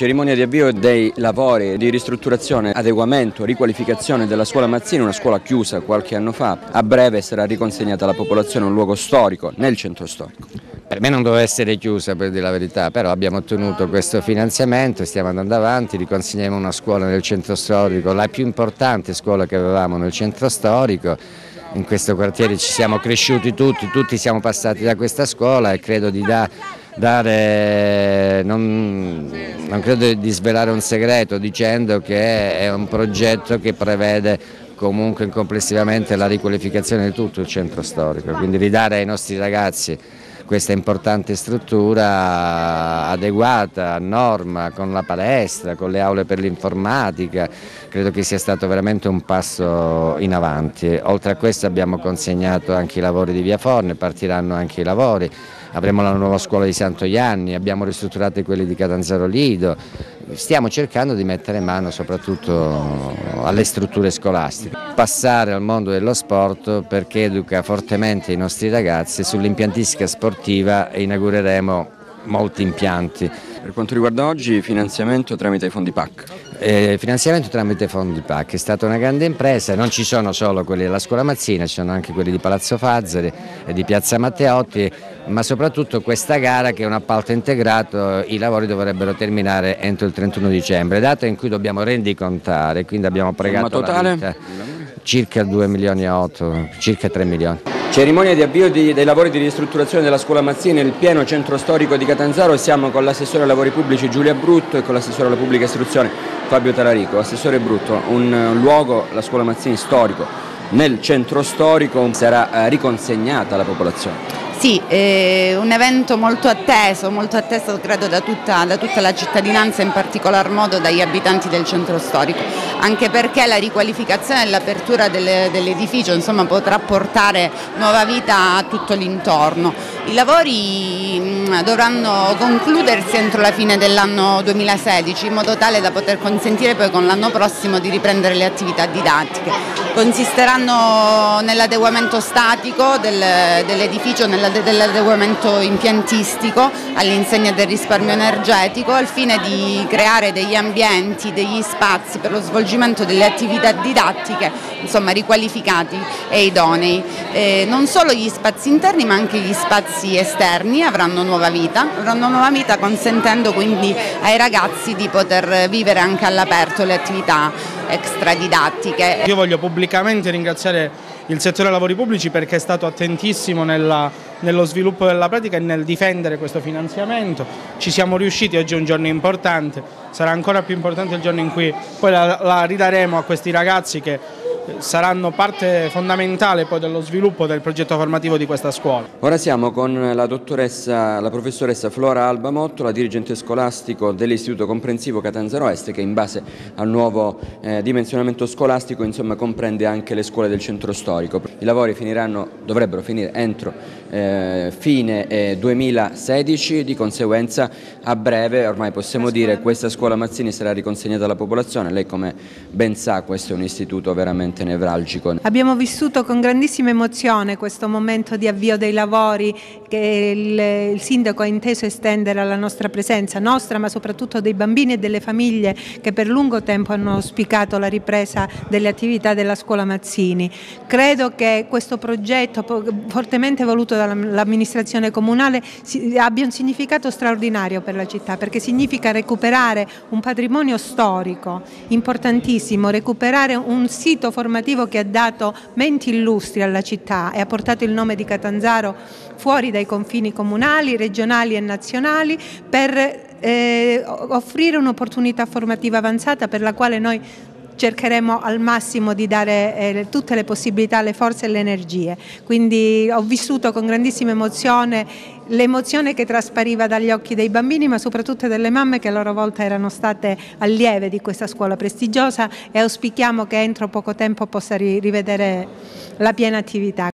Cerimonia di avvio dei lavori di ristrutturazione, adeguamento, riqualificazione della scuola Mazzini, una scuola chiusa qualche anno fa, a breve sarà riconsegnata alla popolazione un luogo storico nel centro storico. Per me non doveva essere chiusa per dire la verità, però abbiamo ottenuto questo finanziamento, stiamo andando avanti, riconsegniamo una scuola nel centro storico, la più importante scuola che avevamo nel centro storico, in questo quartiere ci siamo cresciuti tutti, tutti siamo passati da questa scuola e credo di da, dare, non, non credo di svelare un segreto dicendo che è un progetto che prevede comunque complessivamente la riqualificazione di tutto il centro storico, quindi ridare ai nostri ragazzi questa importante struttura adeguata, a norma, con la palestra, con le aule per l'informatica, credo che sia stato veramente un passo in avanti. Oltre a questo abbiamo consegnato anche i lavori di Via Forne, partiranno anche i lavori, avremo la nuova scuola di Santo Ianni, abbiamo ristrutturato quelli di Catanzaro Lido, stiamo cercando di mettere mano soprattutto alle strutture scolastiche. Passare al mondo dello sport perché educa fortemente i nostri ragazzi sull'impiantistica sportiva e inaugureremo molti impianti. Per quanto riguarda oggi, finanziamento tramite i fondi PAC? Eh, finanziamento tramite fondi PAC, è stata una grande impresa, non ci sono solo quelli della scuola Mazzina, ci sono anche quelli di Palazzo Fazzari e di Piazza Matteotti, ma soprattutto questa gara che è un appalto integrato, i lavori dovrebbero terminare entro il 31 dicembre, data in cui dobbiamo rendicontare, quindi abbiamo pregato circa 2 milioni e 8, circa 3 milioni. Cerimonia di avvio di, dei lavori di ristrutturazione della scuola Mazzini nel pieno centro storico di Catanzaro, siamo con l'assessore ai lavori pubblici Giulia Brutto e con l'assessore alla pubblica istruzione Fabio Talarico. Assessore Brutto, un luogo, la scuola Mazzini storico, nel centro storico sarà eh, riconsegnata alla popolazione. Sì, è un evento molto atteso, molto atteso credo da tutta, da tutta, la cittadinanza, in particolar modo dagli abitanti del centro storico, anche perché la riqualificazione e l'apertura dell'edificio potrà portare nuova vita a tutto l'intorno. I lavori mm, dovranno concludersi entro la fine dell'anno 2016 in modo tale da poter consentire poi con l'anno prossimo di riprendere le attività didattiche. Consisteranno nell'adeguamento statico del, dell'edificio, dell'adeguamento impiantistico all'insegna del risparmio energetico al fine di creare degli ambienti, degli spazi per lo svolgimento delle attività didattiche insomma, riqualificati e idonei. Eh, non solo gli spazi interni ma anche gli spazi esterni avranno nuova vita, avranno nuova vita consentendo quindi ai ragazzi di poter vivere anche all'aperto le attività extradidattiche. Io voglio pubblicamente ringraziare il settore lavori pubblici perché è stato attentissimo nella, nello sviluppo della pratica e nel difendere questo finanziamento. Ci siamo riusciti, oggi è un giorno importante, sarà ancora più importante il giorno in cui poi la, la ridaremo a questi ragazzi che saranno parte fondamentale poi dello sviluppo del progetto formativo di questa scuola. Ora siamo con la dottoressa, la professoressa Flora Alba Motto, la dirigente scolastico dell'Istituto Comprensivo Catanzaro Est che in base al nuovo eh, dimensionamento scolastico insomma, comprende anche le scuole del centro storico. I lavori finiranno, dovrebbero finire entro eh, fine eh, 2016, di conseguenza a breve ormai possiamo dire questa scuola Mazzini sarà riconsegnata alla popolazione, lei come ben sa questo è un istituto veramente nevralgico. Abbiamo vissuto con grandissima emozione questo momento di avvio dei lavori che il, il sindaco ha inteso estendere alla nostra presenza, nostra ma soprattutto dei bambini e delle famiglie che per lungo tempo hanno auspicato la ripresa delle attività della scuola Mazzini. Credo che questo progetto fortemente voluto dall'amministrazione comunale abbia un significato straordinario per la città perché significa recuperare un patrimonio storico importantissimo, recuperare un sito formativo che ha dato menti illustri alla città e ha portato il nome di Catanzaro fuori dai confini comunali, regionali e nazionali per eh, offrire un'opportunità formativa avanzata per la quale noi cercheremo al massimo di dare eh, tutte le possibilità, le forze e le energie. Quindi ho vissuto con grandissima emozione l'emozione che traspariva dagli occhi dei bambini ma soprattutto delle mamme che a loro volta erano state allieve di questa scuola prestigiosa e auspichiamo che entro poco tempo possa rivedere la piena attività.